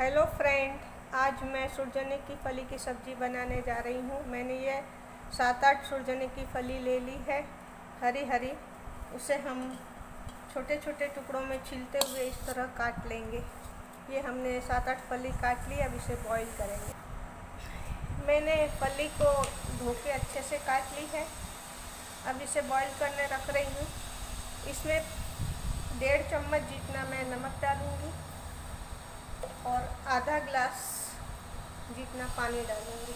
Hello friend, आज मैं सुरजने की फली की सब्ज़ी बनाने जा रही हूँ। मैंने ये सात आठ सुरजने की फली ले ली है, हरी हरी। उसे हम छोटे छोटे टुकड़ों में छिलते हुए इस तरह काट लेंगे। ये हमने सात आठ फली काट ली, अब इसे बॉईल करेंगे। मैंने फली को धो के अच्छे से काट ली है। अब इसे बॉईल करने रख रही हूँ। इसमें डेढ़ चम्मच जितना मैं नमक डालूँगी। आधा ग्लास जितना पानी डालेंगे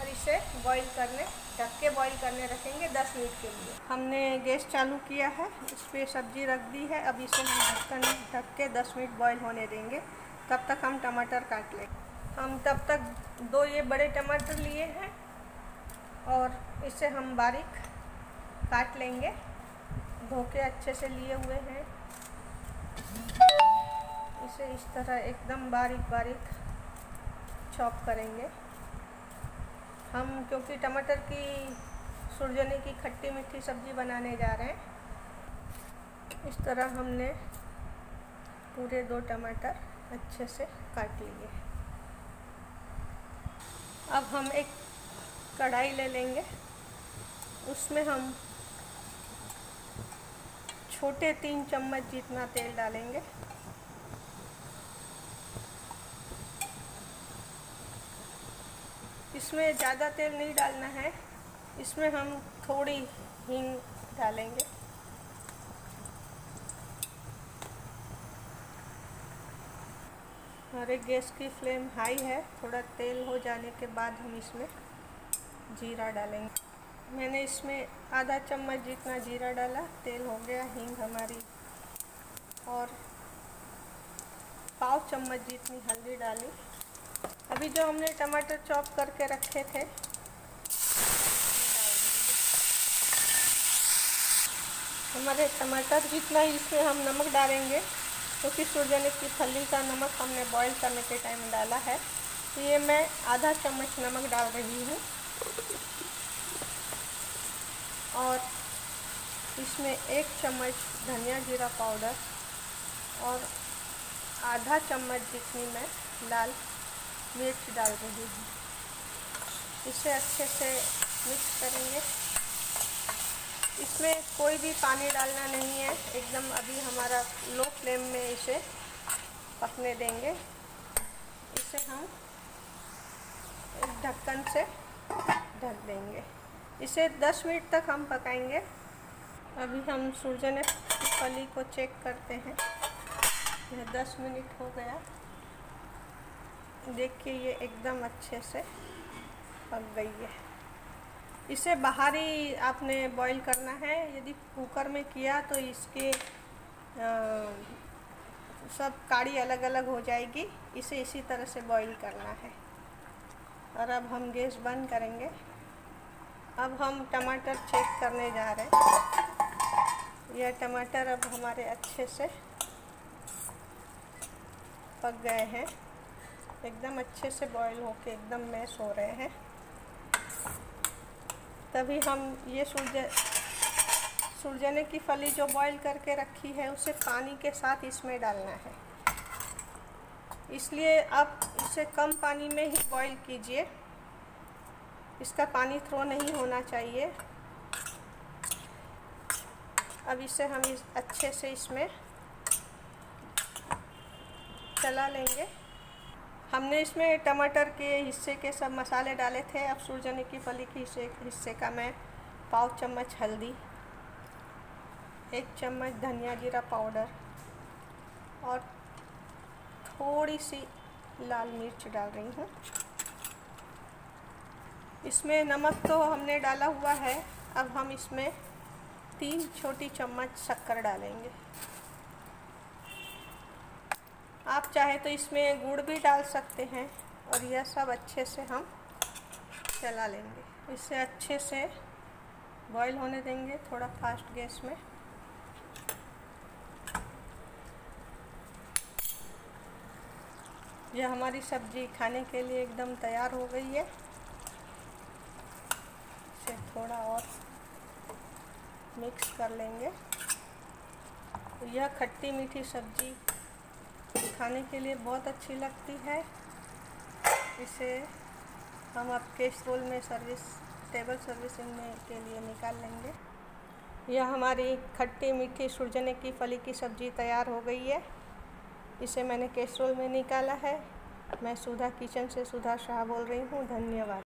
और इसे बॉईल करने ढक के बॉईल करने रखेंगे 10 मिनट के लिए। हमने गैस चालू किया है, इस पर सब्ज़ी रख दी है। अब इसे हम ढक्कन ढक के 10 मिनट बॉईल होने देंगे। तब तक हम टमाटर काट लेंगे हम तब तक दो ये बड़े टमाटर लिए हैं और इसे हम बारीक काट लेंगे। धो के अच्छे से लिए हुए हैं। इसे इस तरह एकदम बारीक बारीक चॉप करेंगे। हम क्योंकि टमाटर की, सुरजने की खट्टी मीठी सब्ज़ी बनाने जा रहे हैं, इस तरह हमने पूरे दो टमाटर अच्छे से काट लिए। अब हम एक कढ़ाई ले लेंगे। उसमें हम छोटे तीन चम्मच जितना तेल डालेंगे। इसमें ज़्यादा तेल नहीं डालना है। इसमें हम थोड़ी हींग डालेंगे। हमारे गैस की फ्लेम हाई है। थोड़ा तेल हो जाने के बाद हम इसमें जीरा डालेंगे। मैंने इसमें आधा चम्मच जितना जीरा डाला, तेल हो गया, हींग हमारी। और पाव चम्मच जितनी हल्दी डाली। अभी जो हमने टमाटर चॉप करके रखे थे। हमारे टमाटर, जितना ही इसमें हम नमक डालेंगे, क्योंकि तो सूरजमुखी की फली का नमक हमने बॉईल करने के टाइम डाला है तो ये मैं आधा चम्मच नमक डाल रही हूँ। और इसमें एक चम्मच धनिया जीरा पाउडर और आधा चम्मच जितनी मैं लाल मिर्च डाल रही हूँ इसे अच्छे से मिक्स करेंगे। इसमें कोई भी पानी डालना नहीं है। एकदम अभी हमारा लो फ्लेम में इसे पकने देंगे। इसे हम एक ढक्कन से ढक देंगे। इसे 10 मिनट तक हम पकाएँगे। अभी हम सूरजने फली को चेक करते हैं। यह 10 मिनट हो गया। देखिए ये एकदम अच्छे से पक गई है। इसे बाहर ही आपने बॉईल करना है। यदि कुकर में किया तो इसके आ, सब काड़ी अलग अलग हो जाएगी। इसे इसी तरह से बॉईल करना है। और अब हम गैस बंद करेंगे। अब हम टमाटर चेक करने जा रहे हैं। यह टमाटर अब हमारे अच्छे से पक गए हैं। एकदम अच्छे से बॉईल होके एकदम मैश हो रहे हैं। तभी हम ये सूरज सूरजने की फली जो बॉईल करके रखी है, उसे पानी के साथ इसमें डालना है। इसलिए आप इसे कम पानी में ही बॉईल कीजिए। इसका पानी थ्रो नहीं होना चाहिए। अब इसे हम इस अच्छे से इसमें चला लेंगे। हमने इसमें टमाटर के हिस्से के सब मसाले डाले थे, अब सूरजनी की फली के हिस्से हिस्से का मैं पाव चम्मच हल्दी, एक चम्मच धनिया जीरा पाउडर और थोड़ी सी लाल मिर्च डाल रही हूँ। इसमें नमक तो हमने डाला हुआ है, अब हम इसमें तीन छोटी चम्मच शक्कर डालेंगे। आप चाहे तो इसमें गुड़ भी डाल सकते हैं और यह सब अच्छे से हम चला लेंगे। इसे अच्छे से बॉईल होने देंगे थोड़ा फास्ट गैस में। यह हमारी सब्ज़ी खाने के लिए एकदम तैयार हो गई है। इसे थोड़ा और मिक्स कर लेंगे। यह खट्टी मीठी सब्ज़ी खाने के लिए बहुत अच्छी लगती है। इसे हम अब कैसरोल में सर्विस, टेबल सर्विसिंग में के लिए निकाल लेंगे। यह हमारी खट्टी मीठी सुरजने की, फली की सब्ज़ी तैयार हो गई है। इसे मैंने कैसरोल में निकाला है। मैं सुधा किचन से सुधा शाह बोल रही हूँ। धन्यवाद।